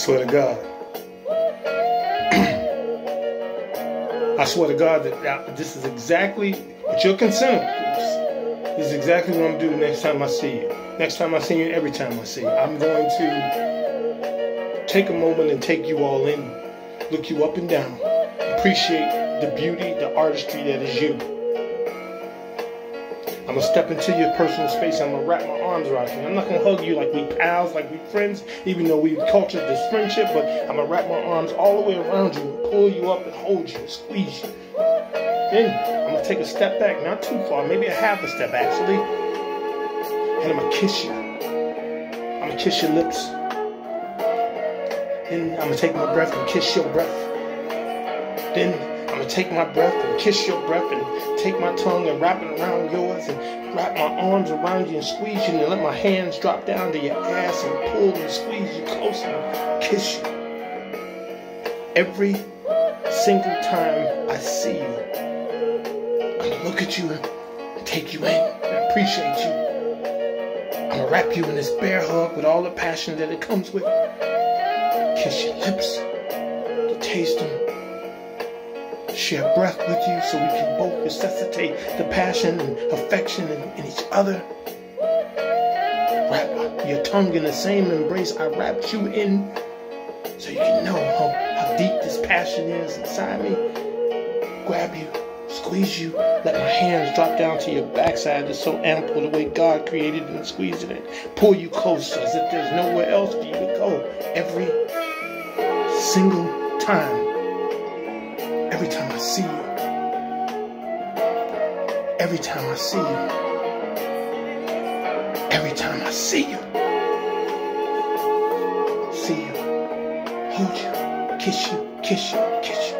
swear to God. I swear to God that, this is exactly what your consent, This is exactly what I'm doing next time I see you. Next time I see you, every time I see you, I'm going to take a moment and take you all in, look you up and down, appreciate the beauty, the artistry that is you. I'm gonna step into your personal space. I'm gonna wrap my arms around you. I'm not gonna hug you like we pals, like we friends, even though we've cultured this friendship. But I'm gonna wrap my arms all the way around you, pull you up, and hold you, and squeeze you. Then I'm gonna take a step back, not too far, maybe a half a step actually, and I'm gonna kiss you. I'm gonna kiss your lips. Then I'm gonna take my breath and kiss your breath. Then I'm gonna take my breath and kiss your breath and take my tongue and wrap it around yours and wrap my arms around you and squeeze you and let my hands drop down to your ass and pull and squeeze you closer and kiss you. Every single time I see you, I'm gonna look at you and take you in and appreciate you. I'm gonna wrap you in this bear hug with all the passion that it comes with. Kiss your lips, to taste them share breath with you so we can both resuscitate the passion and affection in, in each other. Wrap your tongue in the same embrace I wrapped you in so you can know how, how deep this passion is inside me. Grab you, squeeze you, let my hands drop down to your backside that's so ample the way God created and squeezing it. Pull you closer as if there's nowhere else for you to go every single time every time I see you. Every time I see you. Every time I see you. See you. Hold you. Kiss you. Kiss you.